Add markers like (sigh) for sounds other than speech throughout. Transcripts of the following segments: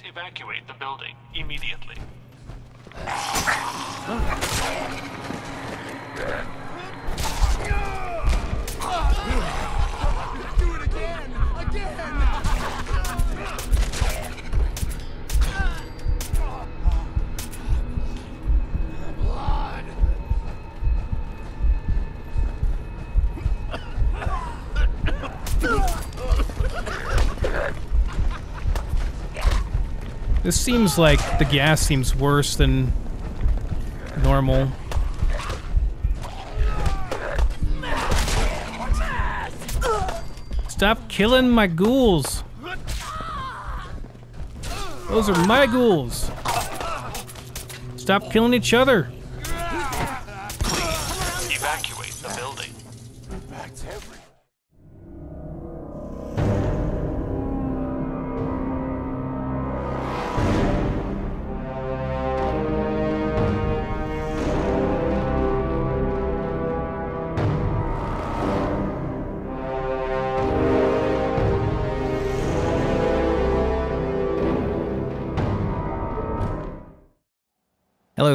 Please evacuate the building immediately. This seems like the gas seems worse than normal. Stop killing my ghouls. Those are my ghouls. Stop killing each other.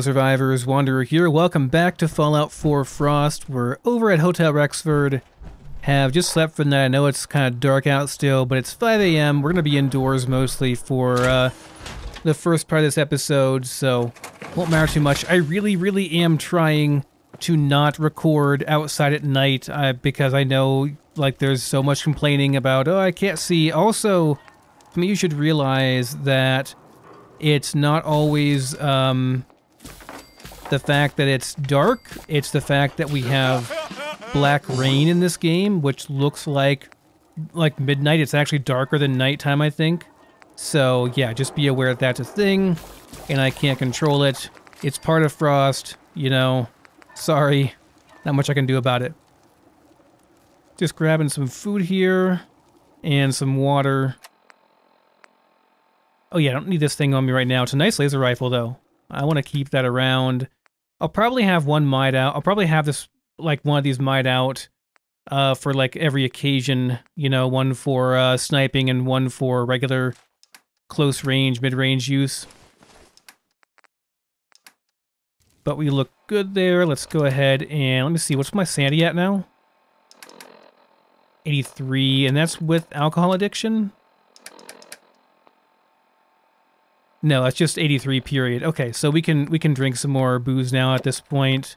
Survivors. Wanderer here. Welcome back to Fallout 4 Frost. We're over at Hotel Rexford. Have just slept for the night. I know it's kind of dark out still, but it's 5 a.m. We're going to be indoors mostly for uh, the first part of this episode, so won't matter too much. I really, really am trying to not record outside at night uh, because I know like there's so much complaining about, oh, I can't see. Also, I mean, you should realize that it's not always um, the fact that it's dark. It's the fact that we have black rain in this game, which looks like like midnight. It's actually darker than nighttime, I think. So yeah, just be aware that that's a thing, and I can't control it. It's part of Frost, you know. Sorry, not much I can do about it. Just grabbing some food here, and some water. Oh yeah, I don't need this thing on me right now. It's a nice laser rifle though. I want to keep that around. I'll probably have one mide out. I'll probably have this like one of these mide out uh, for like every occasion. You know, one for uh, sniping and one for regular close range, mid range use. But we look good there. Let's go ahead and let me see. What's my sanity at now? 83, and that's with alcohol addiction? No, that's just 83 period. Okay, so we can we can drink some more booze now at this point.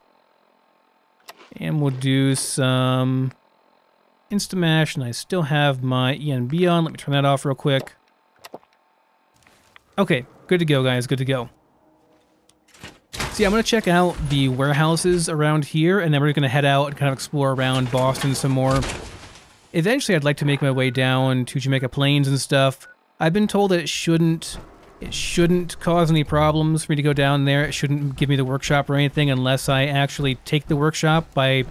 And we'll do some Instamash, and I still have my ENB on. Let me turn that off real quick. Okay, good to go, guys. Good to go. See, I'm going to check out the warehouses around here, and then we're going to head out and kind of explore around Boston some more. Eventually, I'd like to make my way down to Jamaica Plains and stuff. I've been told that it shouldn't it shouldn't cause any problems for me to go down there. It shouldn't give me the workshop or anything unless I actually take the workshop by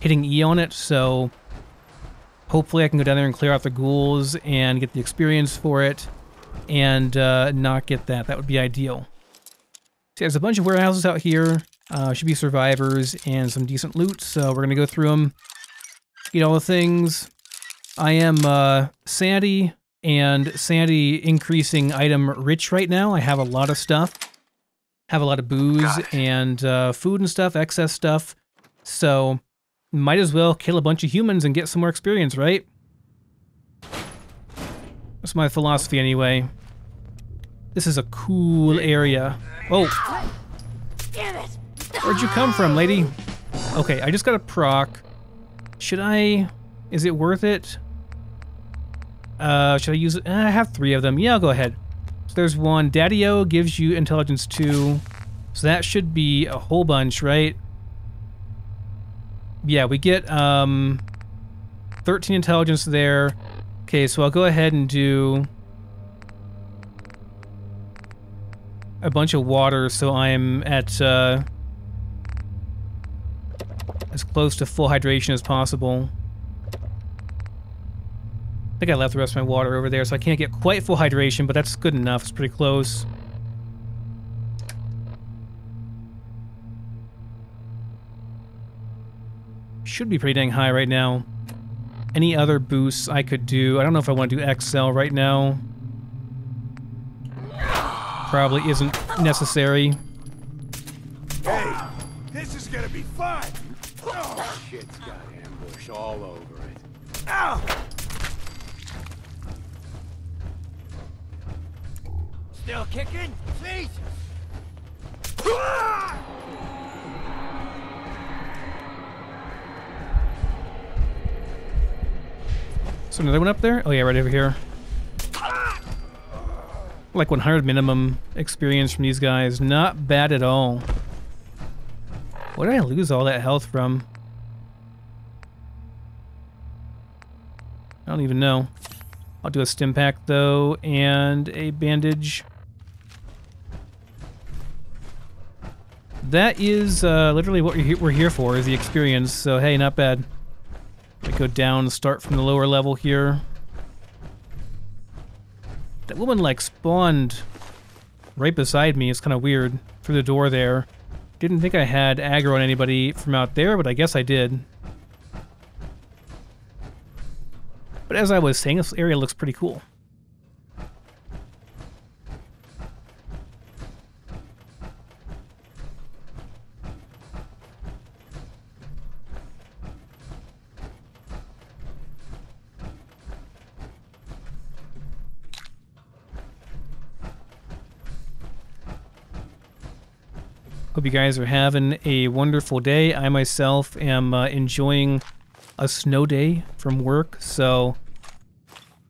hitting E on it. So hopefully I can go down there and clear out the ghouls and get the experience for it and uh, not get that. That would be ideal. See, there's a bunch of warehouses out here. Uh, should be survivors and some decent loot. So we're going to go through them, get all the things. I am uh, Sandy and Sandy increasing item rich right now. I have a lot of stuff. Have a lot of booze and uh, food and stuff, excess stuff. So might as well kill a bunch of humans and get some more experience, right? That's my philosophy anyway. This is a cool area. Oh, Damn it! where'd you come from, lady? Okay, I just got a proc. Should I... Is it worth it? Uh, should I use it? Uh, I have three of them. Yeah, I'll go ahead. So there's one. Daddy-O gives you intelligence 2. So that should be a whole bunch, right? Yeah, we get um 13 intelligence there. Okay, so I'll go ahead and do a bunch of water so I'm at uh, as close to full hydration as possible. I think I left the rest of my water over there, so I can't get quite full hydration, but that's good enough. It's pretty close. Should be pretty dang high right now. Any other boosts I could do? I don't know if I want to do XL right now. probably isn't necessary. Hey, this is gonna be fun. Oh, shit's got ambush all over it. Ow! Still kicking? Jesus! So another one up there? Oh yeah, right over here. Like 100 minimum experience from these guys. Not bad at all. What did I lose all that health from? I don't even know. I'll do a stim pack though, and a bandage. That is uh, literally what we're we're here for, is the experience. So hey, not bad. We go down, start from the lower level here. That woman like spawned right beside me. It's kind of weird through the door there. Didn't think I had aggro on anybody from out there, but I guess I did. But as I was saying, this area looks pretty cool. Hope you guys are having a wonderful day. I myself am uh, enjoying a snow day from work, so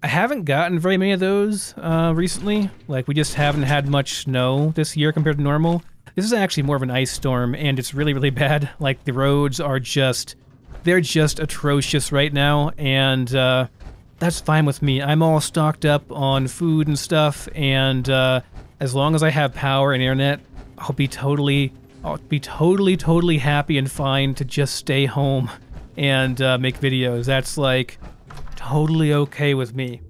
I haven't gotten very many of those uh, recently. Like, we just haven't had much snow this year compared to normal. This is actually more of an ice storm, and it's really, really (laughs) bad. Like, the roads are just, they're just atrocious right now, and uh, that's fine with me. I'm all stocked up on food and stuff, and uh, as long as I have power and internet, I'll be totally, I'll be totally, totally happy and fine to just stay home and uh, make videos. That's like totally okay with me.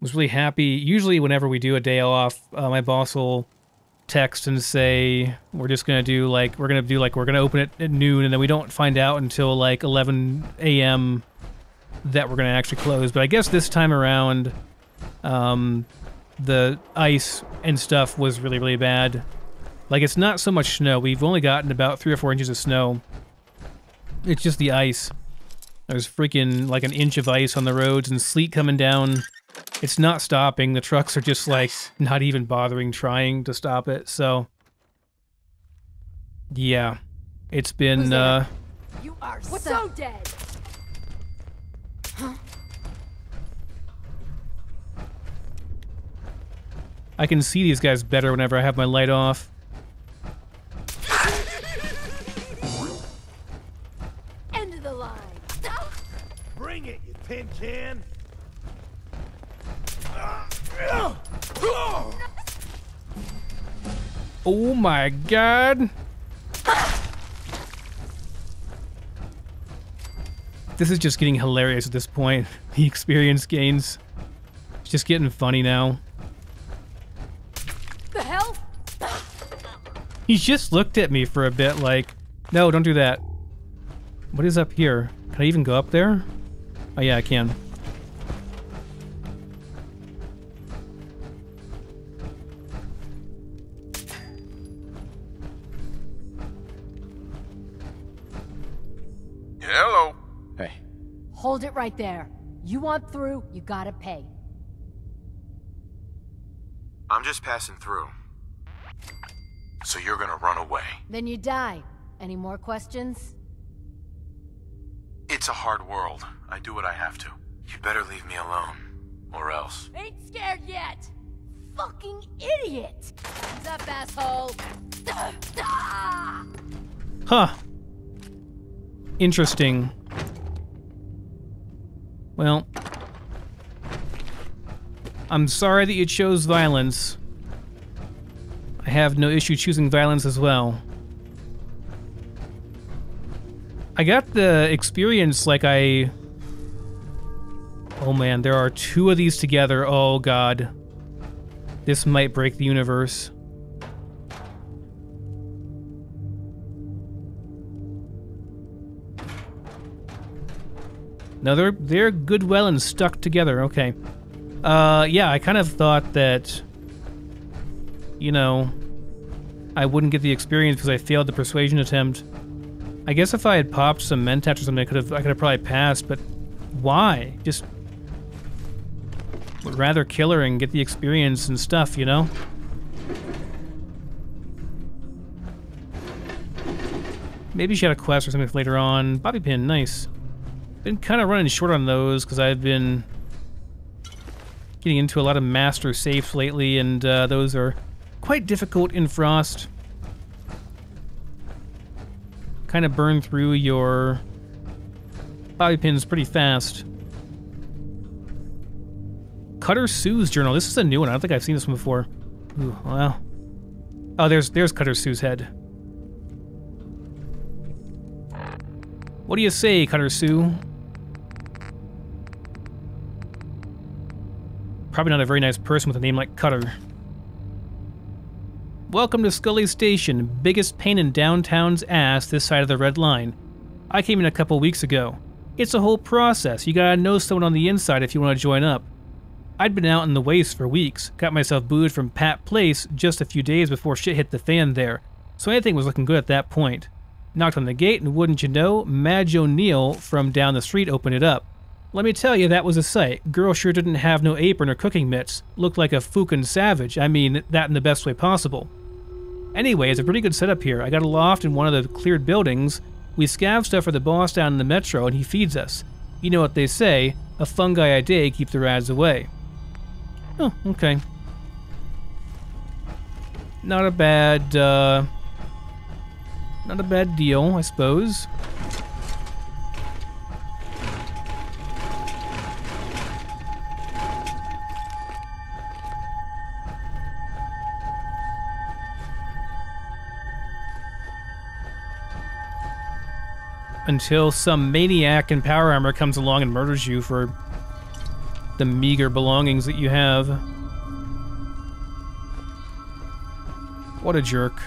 Was really happy. Usually, whenever we do a day off, uh, my boss will text and say we're just gonna do like we're gonna do like we're gonna open it at noon, and then we don't find out until like 11 a.m. that we're gonna actually close. But I guess this time around, um, the ice and stuff was really, really bad. Like, it's not so much snow. We've only gotten about three or four inches of snow. It's just the ice. There's freaking like an inch of ice on the roads and sleet coming down. It's not stopping. The trucks are just like not even bothering trying to stop it. So, yeah, it's been, uh, You are so dead. I can see these guys better whenever I have my light off. End of the line. Bring it, you tin can! Oh my god. This is just getting hilarious at this point. (laughs) The experience gains. It's just getting funny now. He just looked at me for a bit like, no, don't do that. What is up here? Can I even go up there? Oh yeah, I can. Hello. Hey, Hold it right there. You want through, you gotta pay. I'm just passing through. So you're gonna run away. Then you die. Any more questions? It's a hard world. I do what I have to. You better leave me alone. Or else. Ain't scared yet. Fucking idiot. What's up, asshole? Ah! (laughs) Huh. Interesting. Well, I'm sorry that you chose violence. I have no issue choosing violence as well. I got the experience like I... Oh man, there are two of these together. Oh god. This might break the universe. No, they're they're good, well, and stuck together. Okay. Uh, yeah, I kind of thought that, you know, I wouldn't get the experience because I failed the persuasion attempt. I guess if I had popped some Mentats or something, I could have I could have probably passed. But why? Just would rather kill her and get the experience and stuff, you know. Maybe she had a quest or something later on. Bobby pin, nice. Been kind of running short on those because I've been getting into a lot of master safes lately, and uh, those are quite difficult in Frost. Kind of burn through your bobby pins pretty fast. Cutter Sue's journal. This is a new one. I don't think I've seen this one before. Ooh, well. Oh, there's there's Cutter Sue's head. What do you say, Cutter Sue? Probably not a very nice person with a name like Cutter. Welcome to Scollay Station, biggest pain in downtown's ass this side of the red line. I came in a couple weeks ago. It's a whole process. You gotta know someone on the inside if you want to join up. I'd been out in the waste for weeks, got myself booed from Pat Place just a few days before shit hit the fan there, so anything was looking good at that point. Knocked on the gate, and wouldn't you know, Madge O'Neill from down the street opened it up. Let me tell you, that was a sight. Girl sure didn't have no apron or cooking mitts. Looked like a fucking savage. I mean, that in the best way possible. Anyway, it's a pretty good setup here. I got a loft in one of the cleared buildings. We scav stuff for the boss down in the metro, and he feeds us. You know what they say, a fungi a day keep the rads away. Oh, okay. Not a bad, uh, not a bad deal, I suppose. Until some maniac in power armor comes along and murders you for the meager belongings that you have. What a jerk.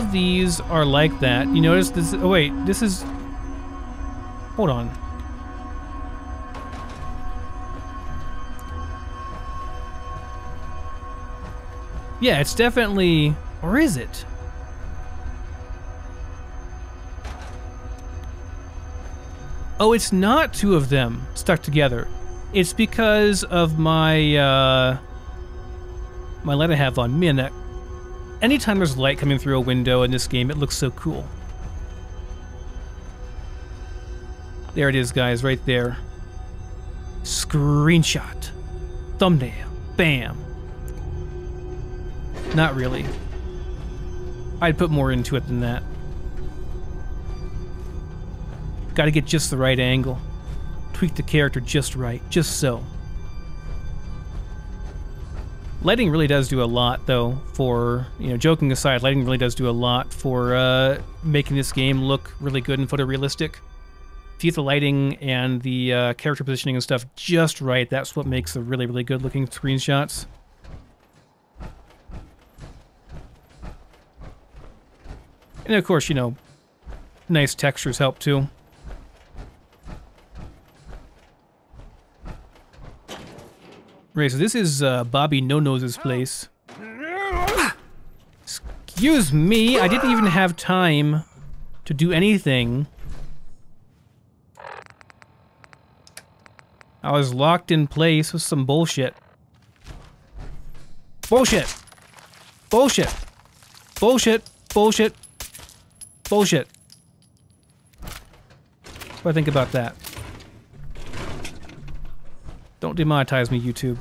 Of these are like that. You notice this? Oh wait, this is... Hold on. Yeah, it's definitely... Or is it? Oh, it's not two of them stuck together. It's because of my, uh... My light I have on. Man, that... Anytime there's light coming through a window in this game, it looks so cool. There it is, guys, right there. Screenshot. Thumbnail. Bam. Not really. I'd put more into it than that. Gotta get just the right angle. Tweak the character just right, just so. Lighting really does do a lot, though, for, you know, joking aside, lighting really does do a lot for uh, making this game look really good and photorealistic. If you get the lighting and the uh, character positioning and stuff just right, that's what makes the really, really good looking screenshots. And of course, you know, nice textures help too. Right, so this is uh, Bobbi No-Nose's place. Excuse me, I didn't even have time to do anything. I was locked in place with some bullshit. Bullshit! Bullshit! Bullshit! Bullshit! Bullshit. What do I think about that? Don't demonetize me, YouTube.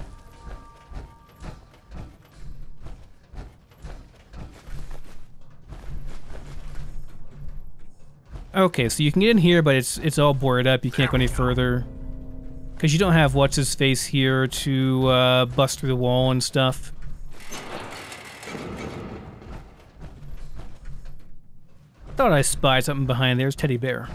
Okay, so you can get in here, but it's it's all boarded up. You can't go any further. Because you don't have what's-his-face here to uh, bust through the wall and stuff. Thought I spied something behind there. there's Teddy Bear.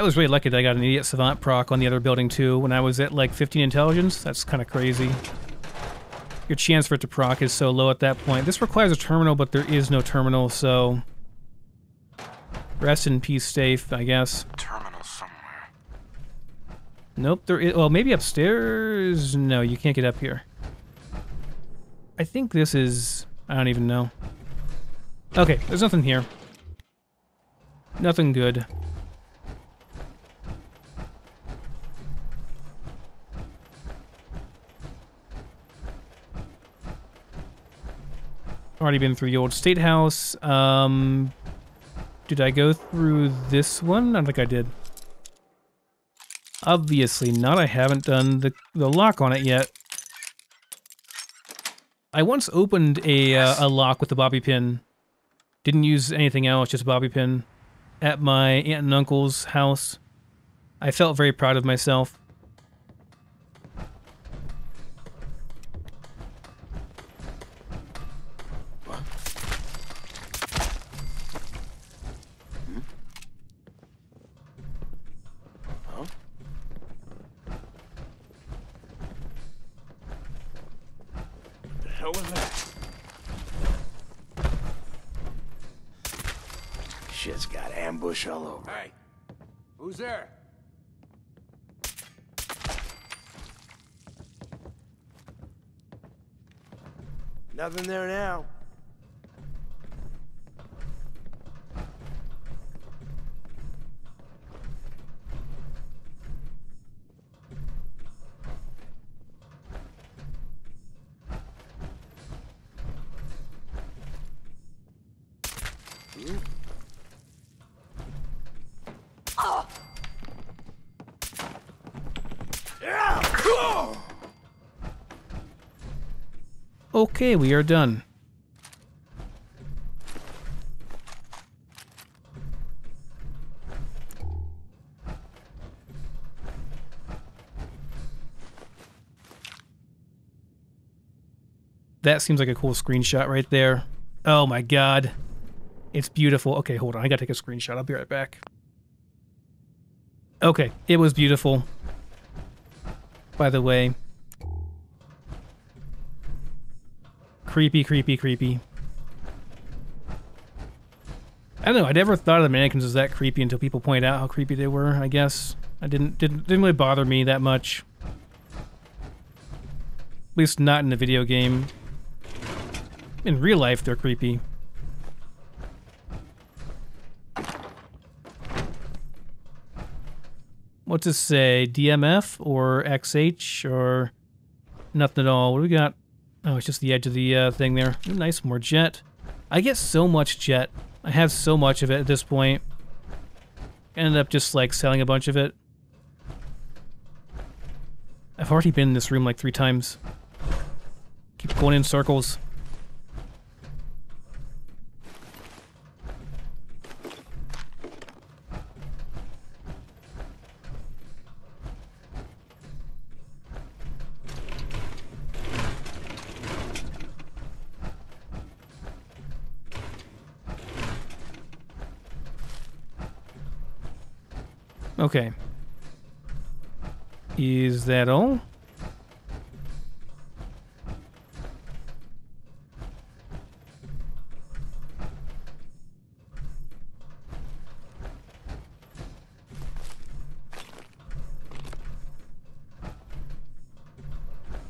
That was really lucky that I got an idiot savant proc on the other building too when I was at like 15 intelligence. That's kind of crazy. Your chance for it to proc is so low at that point. This requires a terminal, but there is no terminal, so... Rest in peace, safe, I guess. Terminal somewhere. Nope, there is... Well, maybe upstairs? No, you can't get up here. I think this is... I don't even know. Okay, there's nothing here. Nothing good. Already been through the old state house. Um, did I go through this one? I don't think I did. Obviously not. I haven't done the, the lock on it yet. I once opened a, uh, a lock with the bobby pin. Didn't use anything else, just a bobby pin. At my aunt and uncle's house. I felt very proud of myself. Okay, we are done. That seems like a cool screenshot right there. Oh my god. It's beautiful. Okay, hold on. I gotta take a screenshot. I'll be right back. Okay, it was beautiful. By the way. Creepy, creepy, creepy. I don't know. I never thought of the mannequins as that creepy until people pointed out how creepy they were. I guess I didn't didn't didn't really bother me that much. At least not in the video game. In real life, they're creepy. What's this say? DMF or XH or nothing at all? What do we got? Oh, it's just the edge of the uh, thing there. Ooh, nice, more jet. I get so much jet. I have so much of it at this point. Ended up just like selling a bunch of it. I've already been in this room like three times. Keep going in circles. Okay. Is that all?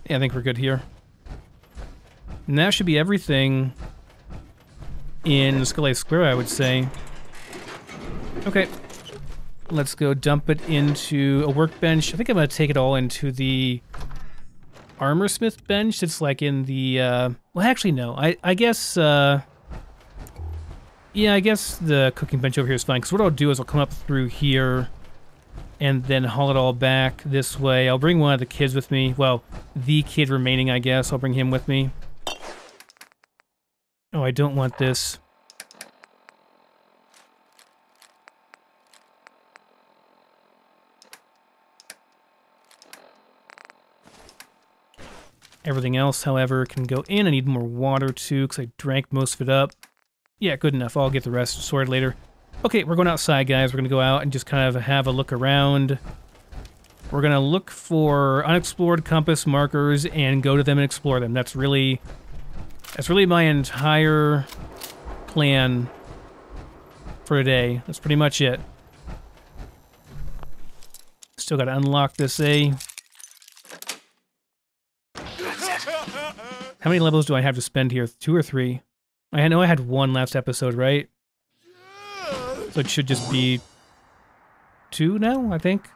Yeah, I think we're good here. And that should be everything in Scollay Square, I would say. Okay. Let's go dump it into a workbench. I think I'm going to take it all into the armor smith bench. It's like in the, uh, well, actually, no. I, I guess, uh, yeah, I guess the cooking bench over here is fine. Because what I'll do is I'll come up through here and then haul it all back this way. I'll bring one of the kids with me. Well, the kid remaining, I guess. I'll bring him with me. Oh, I don't want this. Everything else, however, can go in. I need more water too, because I drank most of it up. Yeah, good enough. I'll get the rest sorted later. Okay, we're going outside, guys. We're going to go out and just kind of have a look around. We're going to look for unexplored compass markers and go to them and explore them. That's really... That's really my entire plan for today. That's pretty much it. Still got to unlock this A. How many levels do I have to spend here? Two or three? I know I had one last episode, right? So it should just be two now, I think.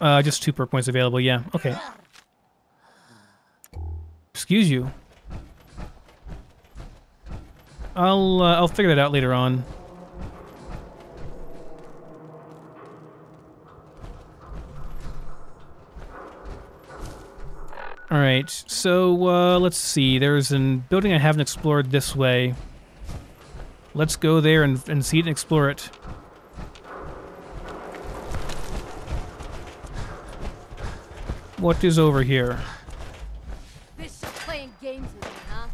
Uh, just two perk points available, yeah. Okay. Excuse you. I'll, uh, I'll figure that out later on. Alright, so, uh, let's see. There's a building I haven't explored this way. Let's go there and, and see it and explore it. What is over here? This is playing games with me, huh?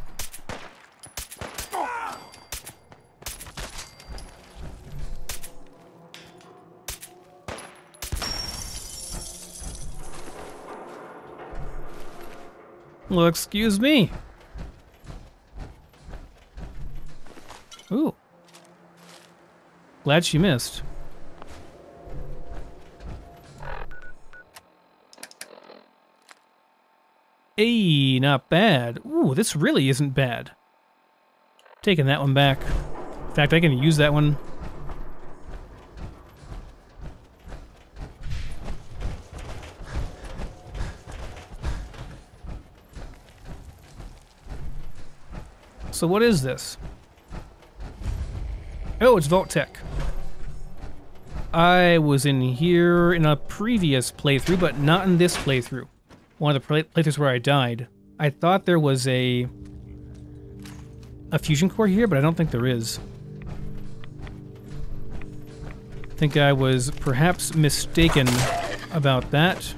Well, excuse me. Ooh. Glad she missed. Hey, not bad. Ooh, this really isn't bad. Taking that one back. In fact, I can use that one. So what is this? Oh, it's Vault-Tec. I was in here in a previous playthrough, but not in this playthrough. One of the play playthroughs where I died. I thought there was a a fusion core here, but I don't think there is. I think I was perhaps mistaken about that.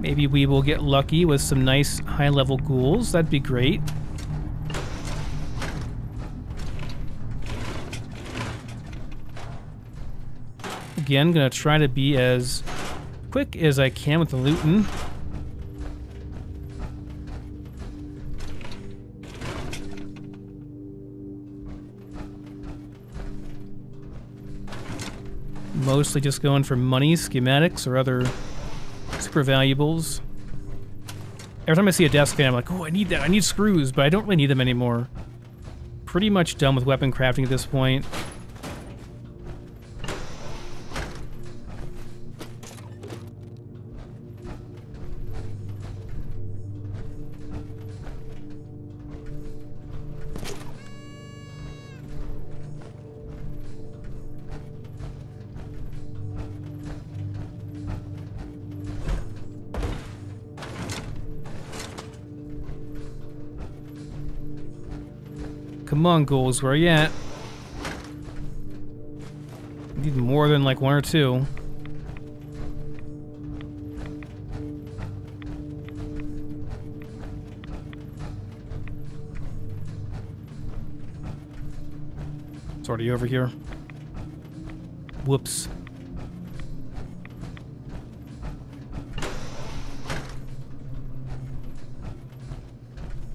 Maybe we will get lucky with some nice high-level ghouls. That'd be great. Again, gonna try to be as quick as I can with the looting. Mostly just going for money, schematics, or other super valuables. Every time I see a desk fan, I'm like, oh, I need that. I need screws, but I don't really need them anymore. Pretty much done with weapon crafting at this point. Come on, ghouls, where at? Need more than like one or two. It's already over here. Whoops.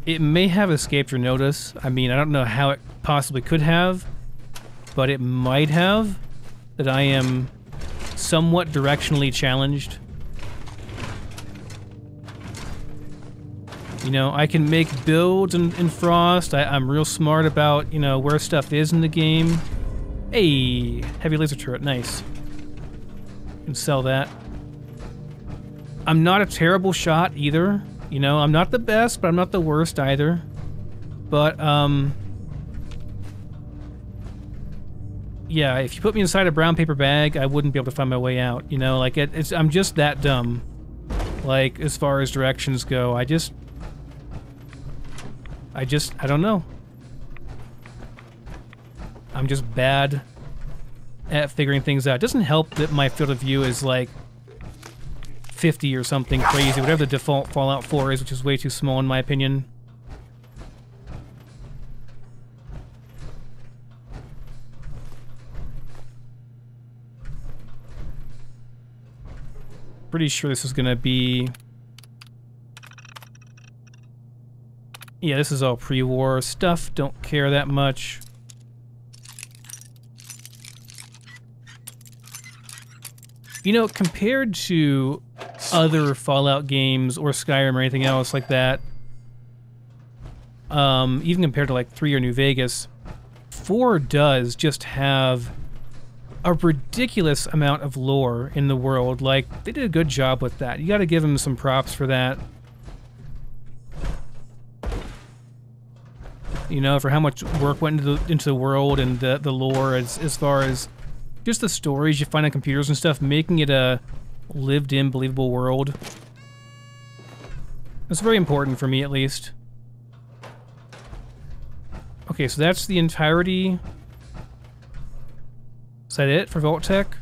It may have escaped your notice. I mean, I don't know how it possibly could have, but it might have that I am somewhat directionally challenged. You know, I can make builds in, in Frost. I, I'm real smart about, you know, where stuff is in the game. Hey, heavy laser turret, nice. Can sell that. I'm not a terrible shot either. You know, I'm not the best, but I'm not the worst either. But, um... Yeah, if you put me inside a brown paper bag, I wouldn't be able to find my way out. You know, like, it, it's I'm just that dumb. Like, as far as directions go, I just... I just, I don't know. I'm just bad at figuring things out. It doesn't help that my field of view is, like, 50 or something crazy, whatever the default Fallout 4 is, which is way too small in my opinion. Pretty sure this is going to be... Yeah, this is all pre-war stuff, don't care that much. You know, compared to other Fallout games or Skyrim or anything else like that, um, even compared to like 3 or New Vegas, 4 does just have a ridiculous amount of lore in the world. Like, they did a good job with that. You gotta give them some props for that. You know, for how much work went into the, into the world and the, the lore as, as far as just the stories you find on computers and stuff, making it a lived-in, believable world. That's very important for me, at least. Okay, so that's the entirety. Is that it for Vault-Tec?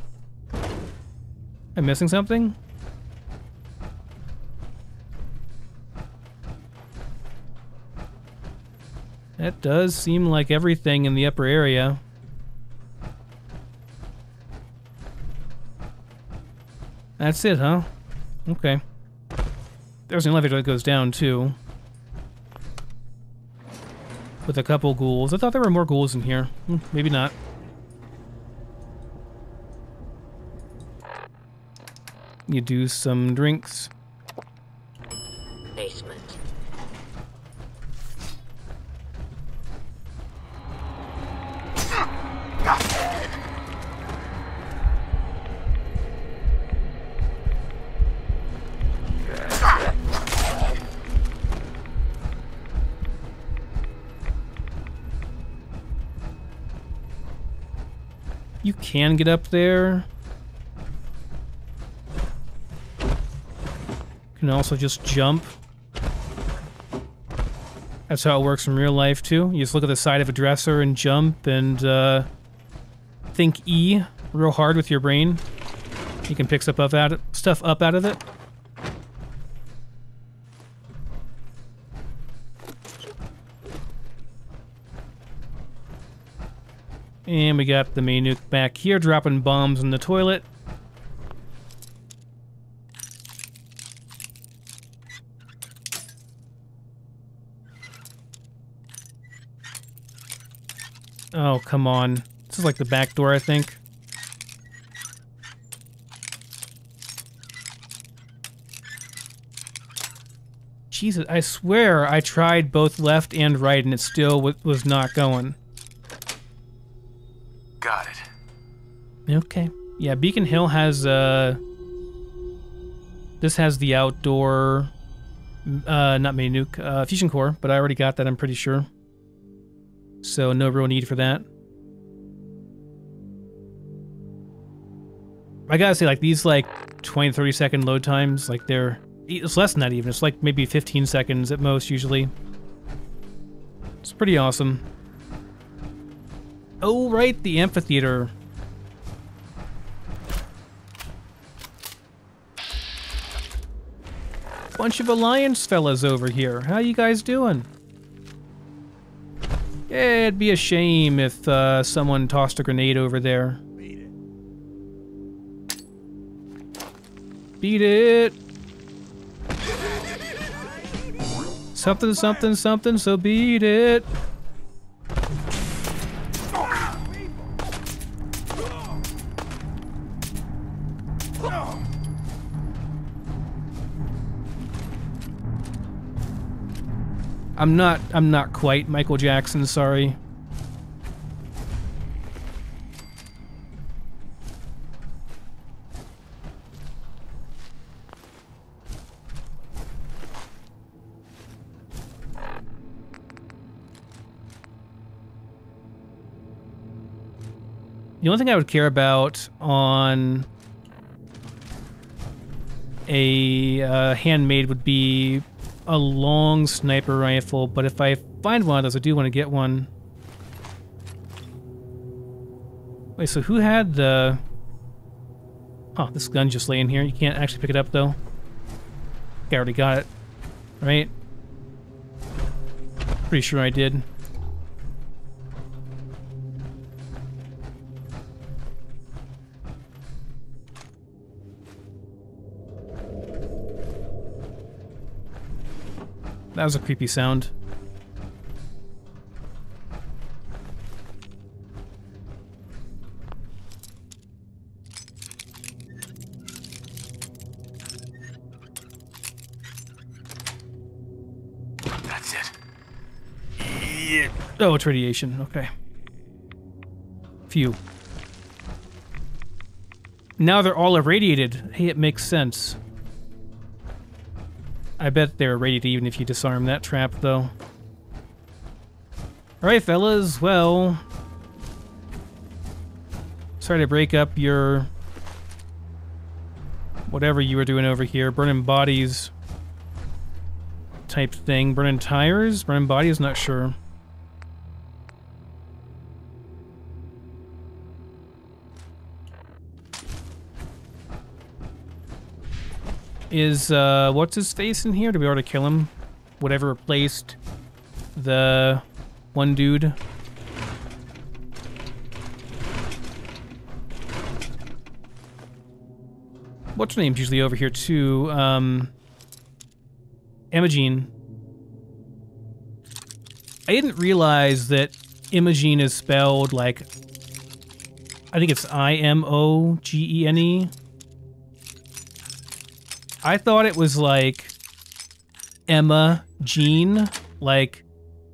I'm missing something? That does seem like everything in the upper area. That's it, huh? Okay. There's an elevator that goes down, too. With a couple ghouls. I thought there were more ghouls in here. Hmm, maybe not. You do some drinks. Can get up there. can also just jump. That's how it works in real life, too. You just look at the side of a dresser and jump and uh, think E real hard with your brain. You can pick stuff up out of, stuff up out of it. And we got the mini nuke back here, dropping bombs in the toilet. Oh, come on. This is like the back door, I think. Jesus, I swear I tried both left and right and it still was not going. Got it. Okay. Yeah, Beacon Hill has, uh... This has the outdoor... Uh, not mini nuke, uh, fusion core, but I already got that, I'm pretty sure. So no real need for that. I gotta say, like, these, like, 20, 30 second load times, like, they're... It's less than that, even. It's, like, maybe 15 seconds at most, usually. It's pretty awesome. Oh, right, the amphitheater. Bunch of Alliance fellas over here. How you guys doing? Yeah, it'd be a shame if uh, someone tossed a grenade over there. Beat it. Beat it! Something, something, something, so beat it! I'm not I'm not quite Michael Jackson, sorry. The only thing I would care about on a uh, handmade would be a long sniper rifle, but if I find one of those, I do want to get one. Wait, so who had the... Oh, this gun just laying here. You can't actually pick it up, though. I already got it. Right? Pretty sure I did. That was a creepy sound. That's it. Oh, it's radiation. Okay. Phew. Now they're all irradiated. Hey, it makes sense. I bet they're irradiated even if you disarm that trap, though. Alright, fellas. Well... Sorry to break up your... Whatever you were doing over here. Burning bodies type thing. Burning tires? Burning bodies? Not sure. Is, uh, what's his face in here? Do we already kill him? Whatever replaced the one dude. What's her name's usually over here too? Um, Imogene. I didn't realize that Imogene is spelled like, I think it's I-M-O-G-E-N-E. I thought it was like Emma Jean, like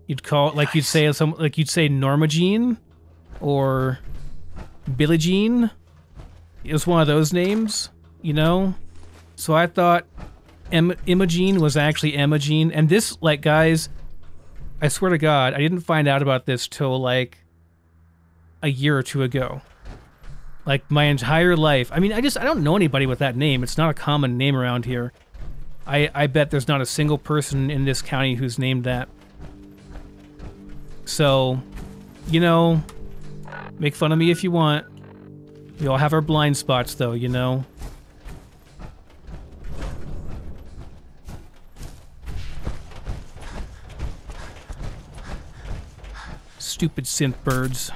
you'd call like you'd say some like you'd say Norma Jean or Billie Jean. It was one of those names, you know. So I thought em- Imogene was actually Emma Jean, and this like guys, I swear to God, I didn't find out about this till like a year or two ago like my entire life. I mean, I just I don't know anybody with that name. It's not a common name around here. I I bet there's not a single person in this county who's named that. So, you know, make fun of me if you want. We all have our blind spots though, you know. Stupid synth birds.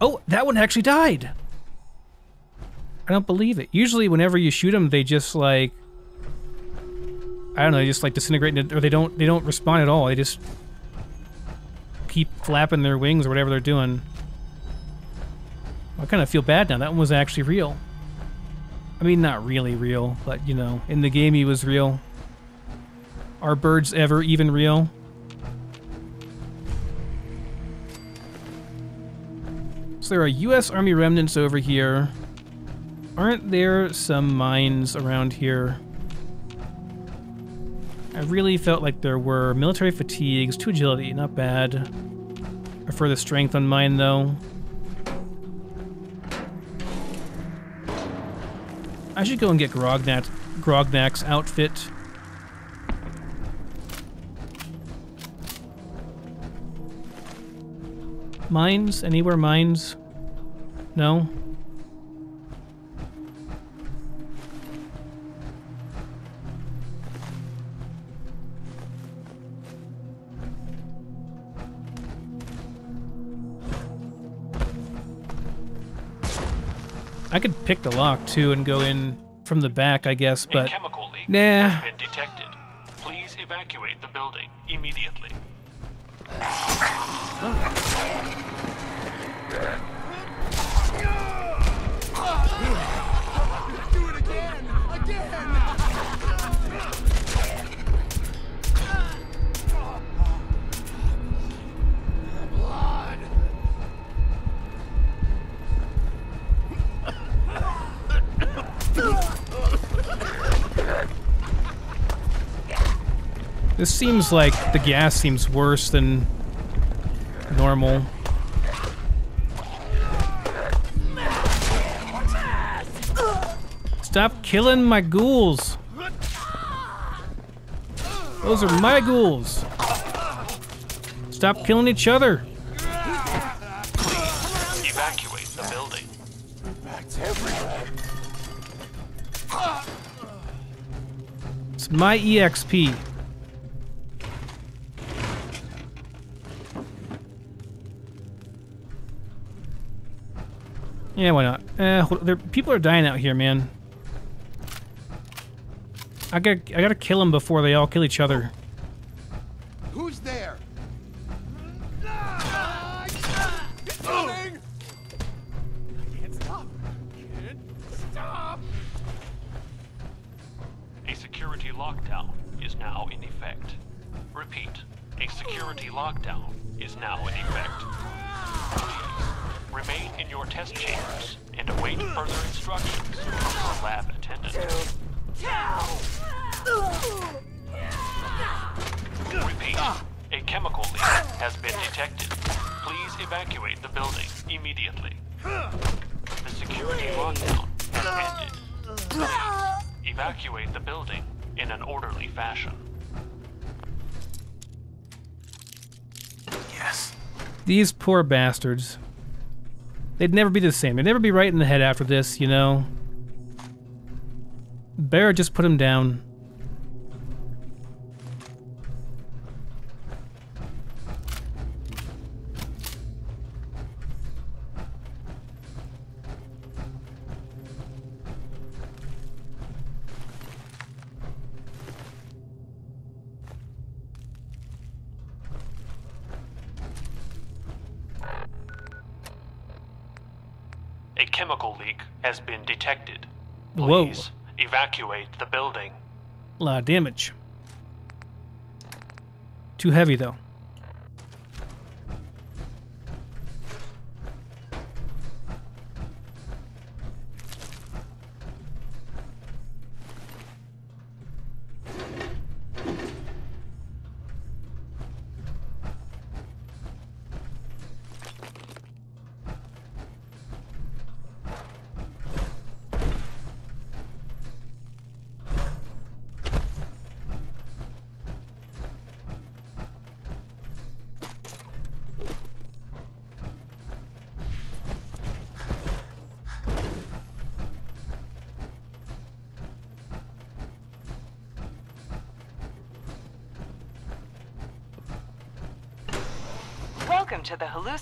Oh, that one actually died. I don't believe it. Usually, whenever you shoot them, they just like I don't know, they just like disintegrate, or they don't they don't respond at all. They just keep flapping their wings or whatever they're doing. I kind of feel bad now. That one was actually real. I mean, not really real, but you know, in the game he was real. Are birds ever even real? So there are U.S. Army remnants over here. Aren't there some mines around here? I really felt like there were military fatigues, two agility, not bad. Prefer the strength on mine though. I should go and get Grognak, Grognak's outfit. Mines? Anywhere mines? No? I could pick the lock too and go in from the back, I guess, A but chemical leak nah. has been detected. Please evacuate the building immediately. Do This seems like the gas seems worse than normal. Stop killing my ghouls. Those are my ghouls. Stop killing each other. Evacuate the building. Bats everywhere. It's my EXP. Yeah, why not? Eh, there, people are dying out here, man. I got, I gotta kill them before they all kill each other. Poor bastards. They'd never be the same. They'd never be right in the head after this, you know? Bear just put him down. A chemical leak has been detected. Whoa. Please evacuate the building. A lot of damage. Too heavy, though.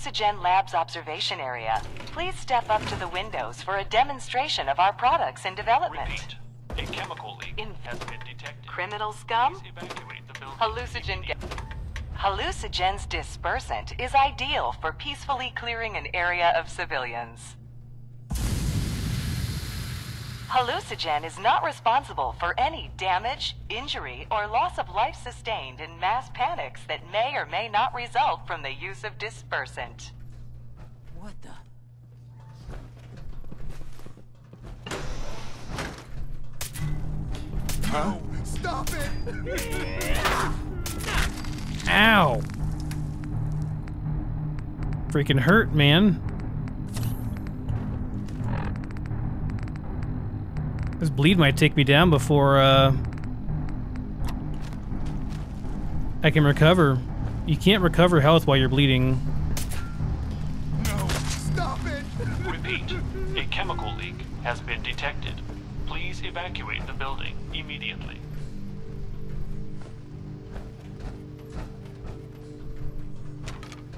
Hallucigen Labs observation area. Please step up to the windows for a demonstration of our products in development. Repeat, a chemical leak In- has been detected. Criminal scum? Please evacuate the building. Hallucigen. Hallucigen's dispersant is ideal for peacefully clearing an area of civilians. Hallucigen is not responsible for any damage, injury, or loss of life sustained in mass panics that may or may not result from the use of dispersant. What the? No! Stop it! Ow! Freaking hurt, man. This bleed might take me down before uh, I can recover. You can't recover health while you're bleeding. No! Stop it! (laughs) Repeat, a chemical leak has been detected. Please evacuate the building immediately.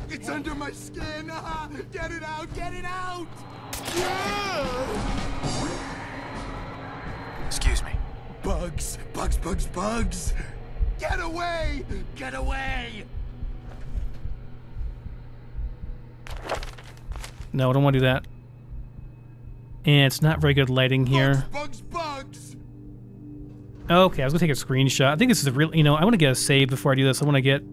It's under my skin! (laughs) Get it out! Get it out! Yeah! Bugs! Bugs, bugs, bugs! Get away! Get away! No, I don't want to do that. And it's not very good lighting here. Bugs, bugs, bugs! Okay, I was gonna take a screenshot. I think this is a real. You know, I want to get a save before I do this. I want to get. I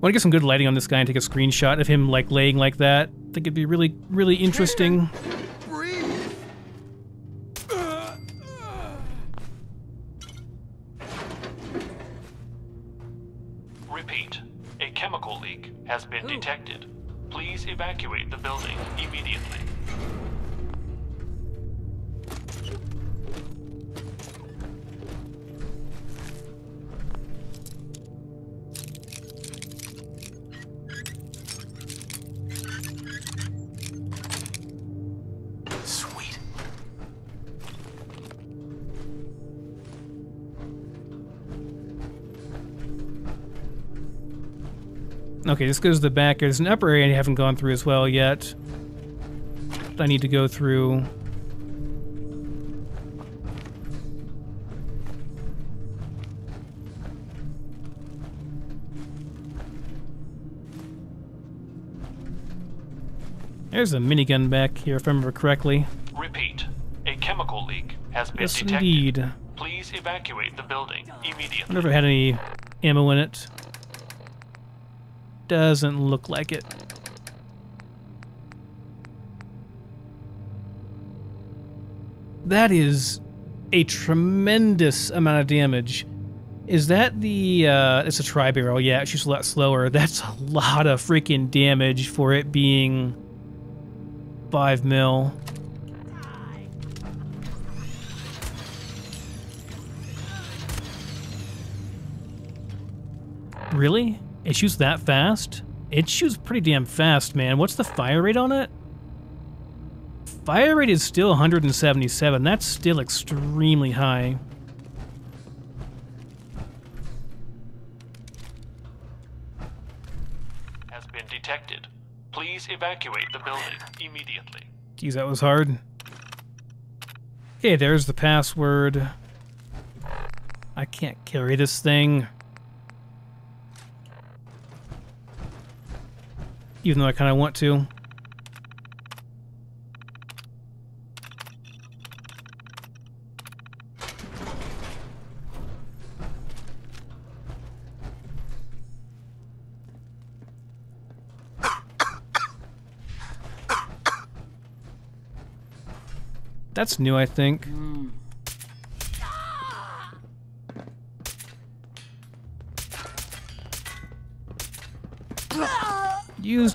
want to get some good lighting on this guy and take a screenshot of him like laying like that. I think it'd be really, really interesting. Okay, this goes to the back. There's an upper area I haven't gone through as well yet. I need to go through. There's a minigun back here, if I remember correctly. Repeat. A chemical leak has been yes, detected. Indeed. Please evacuate the building immediately. I never had any ammo in it. Doesn't look like it. That is a tremendous amount of damage. Is that the, uh, it's a tri-barrel, yeah, it shoots a lot slower. (laughs) That's a lot of freaking damage for it being 5 mil. Really? It shoots that fast? It shoots pretty damn fast, man. What's the fire rate on it? Fire rate is still 177. That's still extremely high. Has been detected. Please evacuate the building immediately. Geez, that was hard. Okay, there's the password. I can't carry this thing. Even though I kind of want to. That's new, I think.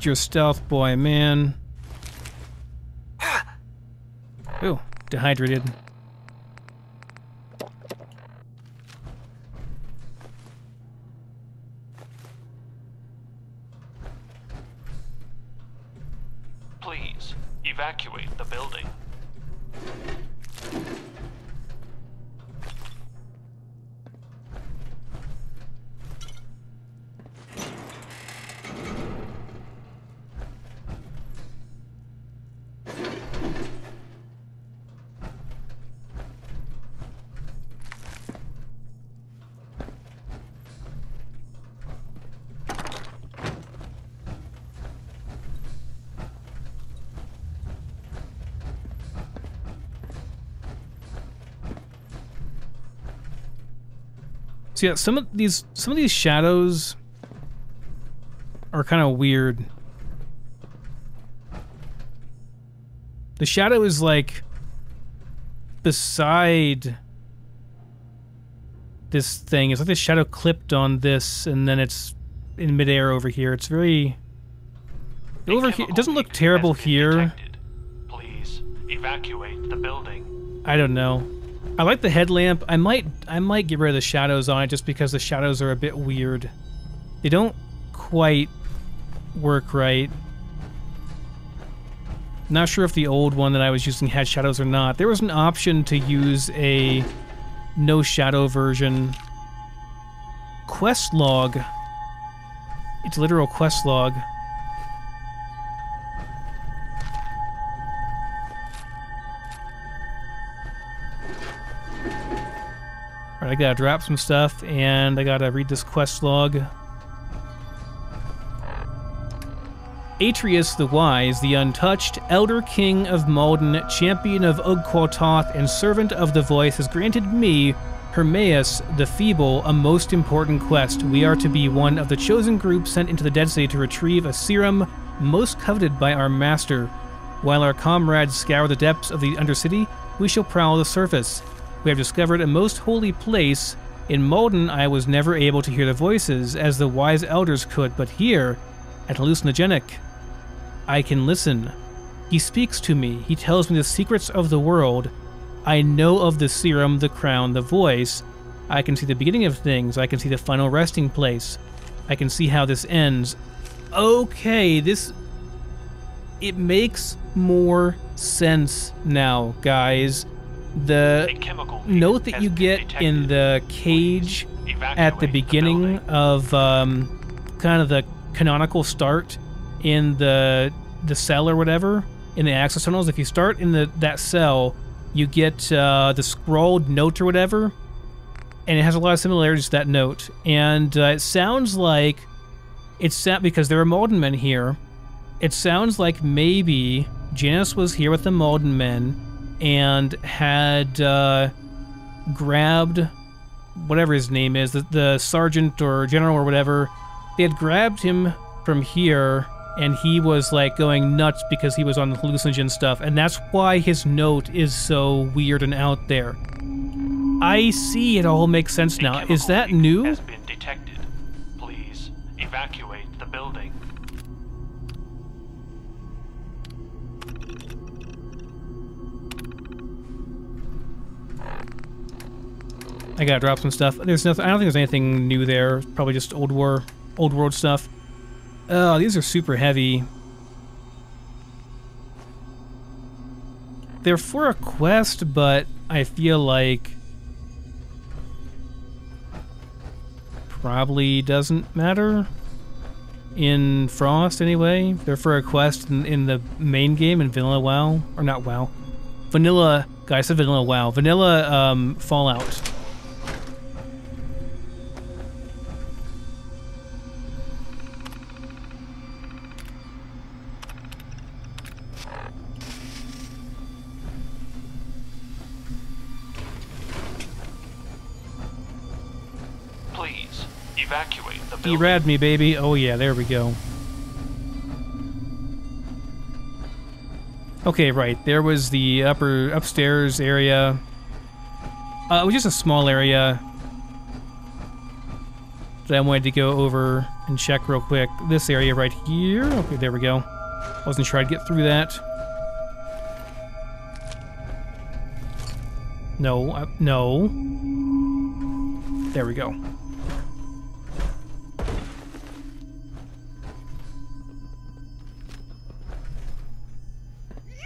Your stealth boy, man. Ooh, dehydrated. Please evacuate the building. So yeah, some of these some of these shadows are kind of weird. The shadow is like beside this thing. It's like the shadow clipped on this, and then it's in midair over here. It's very A over here. It doesn't look terrible here. detected. Please evacuate the building. I don't know. I like the headlamp. I might I might get rid of the shadows on it just because the shadows are a bit weird. They don't quite work right. Not sure if the old one that I was using had shadows or not. There was an option to use a no shadow version. Quest log. It's literal quest log. I gotta drop some stuff, and I gotta read this quest log. Atreus the Wise, the Untouched, Elder King of Malden, Champion of Ugquatoth, and Servant of the Voice, has granted me, Hermaeus the Feeble, a most important quest. We are to be one of the chosen group sent into the Dead City to retrieve a serum most coveted by our master. While our comrades scour the depths of the Undercity, we shall prowl the surface. We have discovered a most holy place. In Malden, I was never able to hear the voices, as the wise elders could, but here, at Hallucinogenic, I can listen. He speaks to me. He tells me the secrets of the world. I know of the serum, the crown, the voice. I can see the beginning of things. I can see the final resting place. I can see how this ends. Okay, this. It makes more sense now, guys. The A chemical leak note that you get in the cage at the beginning building. of um, kind of the canonical start in the the cell or whatever in the access tunnels. If you start in the that cell, you get uh, the scrolled note or whatever, and it has a lot of similarities to that note. And uh, it sounds like it's set because there are Malden men here. it sounds like maybe Janice was here with the Malden men and had uh, grabbed whatever his name is, the, the sergeant or general or whatever. They had grabbed him from here and he was like going nuts because he was on the hallucinogen stuff, and that's why his note is so weird and out there. I see it all makes sense now. Is that new? Has been detected. Please evacuate I gotta drop some stuff. There's nothing. I don't think there's anything new there. Probably just old war, old world stuff. Oh, these are super heavy. They're for a quest, but I feel like probably doesn't matter in Frost anyway. They're for a quest in, in the main game in Vanilla WoW or not WoW, Vanilla. Guys, said Vanilla WoW. Vanilla um, Fallout. Please evacuate the building. Erad me, baby. Oh yeah, there we go. Okay, right. There was the upper upstairs area. Uh, it was just a small area that I wanted to go over and check real quick. This area right here. Okay, there we go. Wasn't sure I'd get through that. No, uh, no. There we go.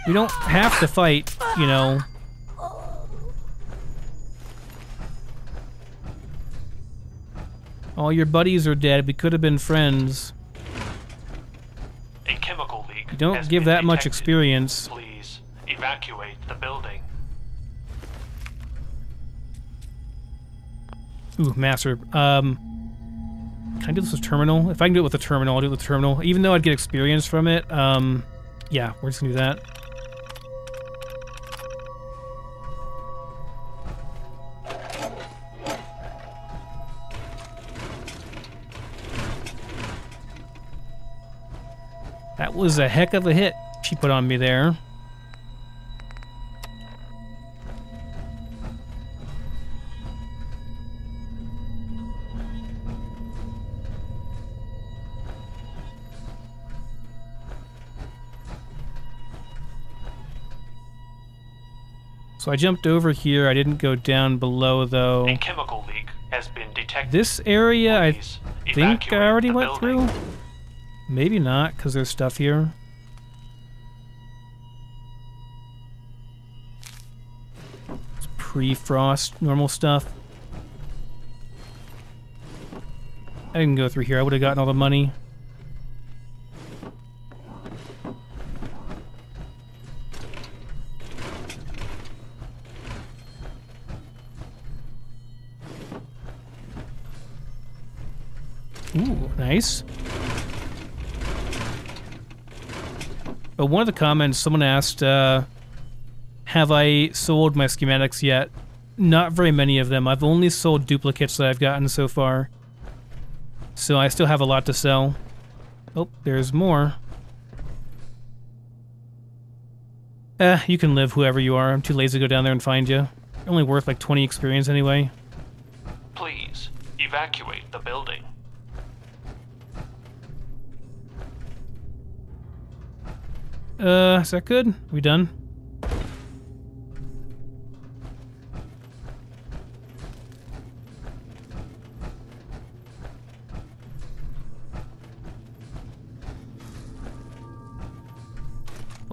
You don't have to fight, you know. All your buddies are dead. We could have been friends. A chemical leak. You don't give that much experience. Please evacuate the building. Ooh, master. Um, can I do this with terminal? If I can do it with the terminal, I'll do it with the terminal. Even though I'd get experience from it. Um, yeah, we're just gonna do that. Was a heck of a hit she put on me there. So I jumped over here. I didn't go down below though. A chemical leak has been detected. This area, I think I already went building. through. Maybe not, because there's stuff here. It's pre-frost, normal stuff. I didn't go through here. I would have gotten all the money. Ooh, nice. But one of the comments, someone asked, uh, have I sold my schematics yet? Not very many of them. I've only sold duplicates that I've gotten so far. So I still have a lot to sell. Oh, there's more. Eh, you can live whoever you are. I'm too lazy to go down there and find you. Only worth like 20 experience anyway. Please evacuate the building. Uh, is that good? We done?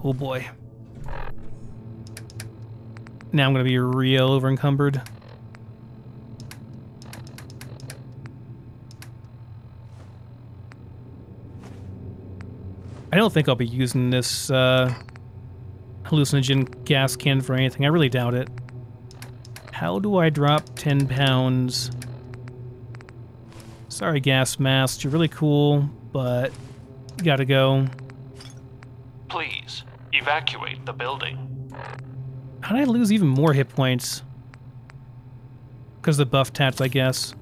Oh boy. Now I'm gonna be real over encumbered. I don't think I'll be using this uh, hallucinogen gas can for anything. I really doubt it. How do I drop 10 pounds? Sorry, gas mask. You're really cool, but you gotta go. Please, evacuate the building. How did I lose even more hit points? Because the buff tats, I guess.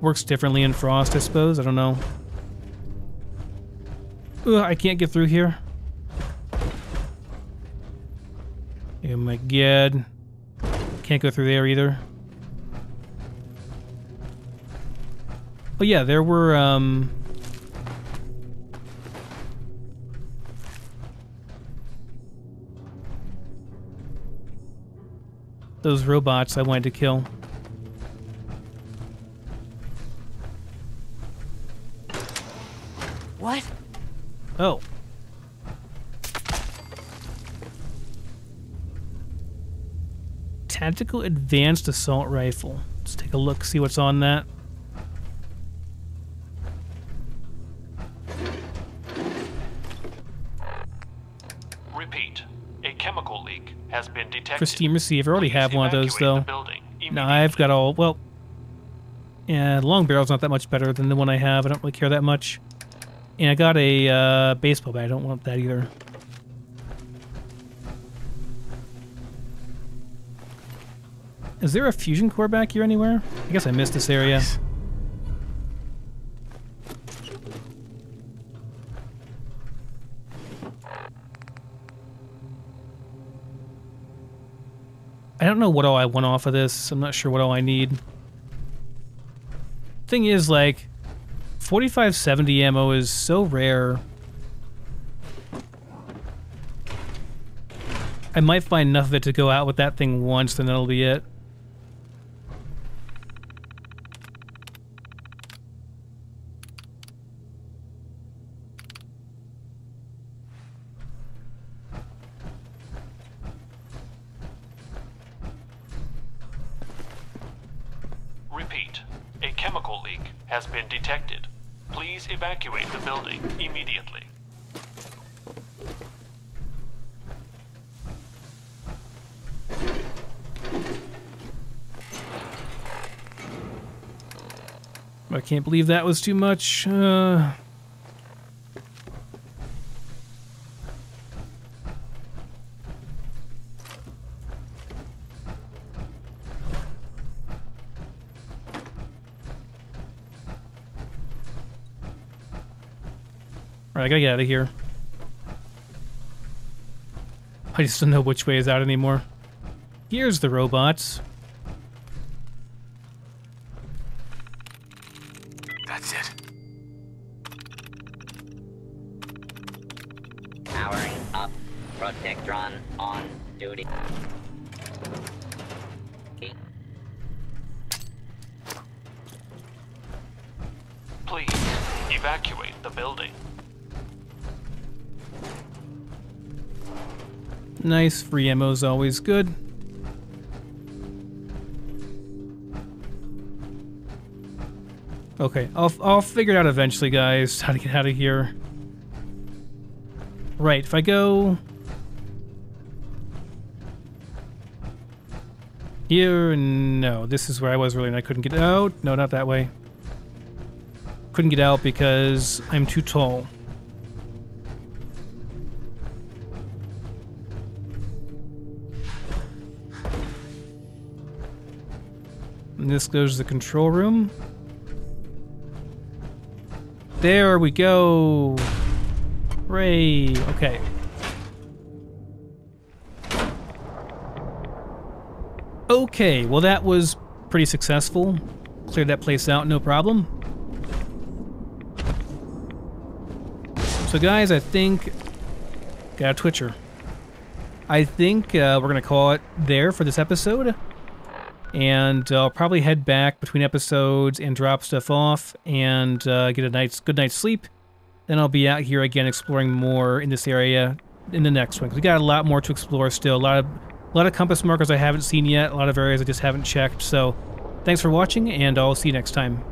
Works differently in Frost, I suppose. I don't know. Ugh, I can't get through here. Oh my god. Can't go through there either. Oh yeah, there were, um... Those robots I wanted to kill. What? Oh. Tactical Advanced Assault Rifle. Let's take a look, see what's on that. Repeat, a chemical leak has been detected. For Steam Receiver, I already Please have one of those, though. No, I've got all, well... Yeah, long barrel's not that much better than the one I have. I don't really care that much. And I got a uh, baseball bat. I don't want that either. Is there a fusion core back here anywhere? I guess I missed this area. I don't know what all I want off of this. I'm not sure what all I need. Thing is, like, 4570 ammo is so rare. I might find enough of it to go out with that thing once, then that'll be it. Can't believe that was too much. Uh, Alright, I gotta get out of here. I just don't know which way is out anymore. Here's the robots. Free ammo is always good. Okay, I'll, I'll figure it out eventually, guys, (laughs) how to get out of here. Right, if I go... Here, no, this is where I was really and I couldn't get out. No, not that way. Couldn't get out because I'm too tall. And this goes to the control room. There we go. Hooray. Okay. Okay, well that was pretty successful. Cleared that place out, no problem. So guys, I think... Got a Twitcher. I think uh, we're going to call it there for this episode. And I'll probably head back between episodes and drop stuff off and uh, get a nice good night's sleep. Then I'll be out here again exploring more in this area in the next one. we got a lot more to explore still. A lot of a lot of compass markers I haven't seen yet. A lot of areas I just haven't checked. So thanks for watching, and I'll see you next time.